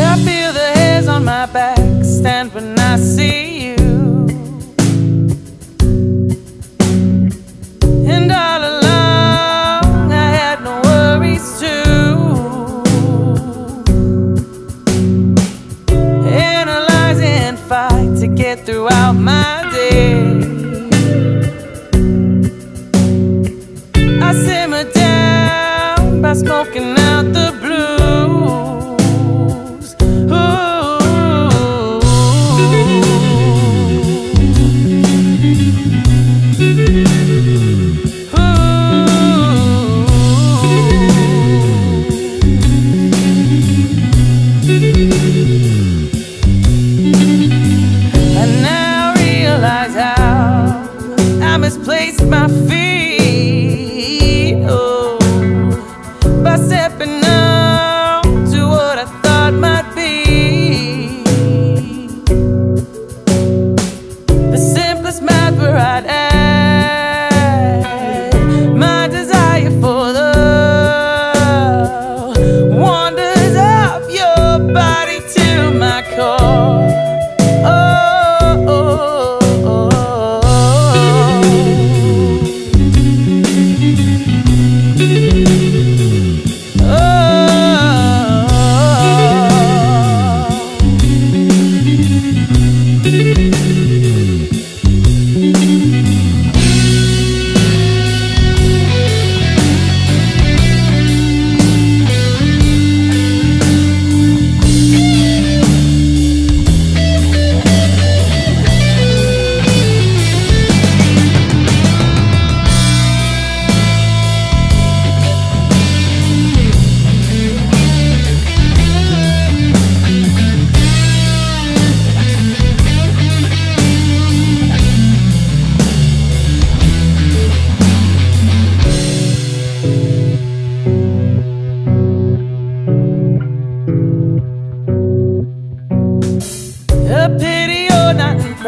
I feel the hairs on my back stand when I see you. And all along, I had no worries too. Fight to get throughout my day. I said.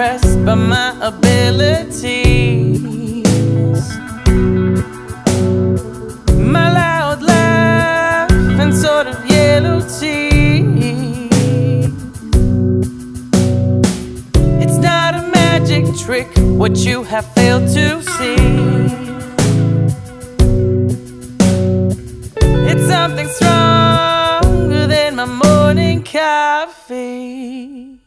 Impressed by my abilities. My loud laugh and sort of yellow teeth. It's not a magic trick, what you have failed to see. It's something stronger than my morning coffee.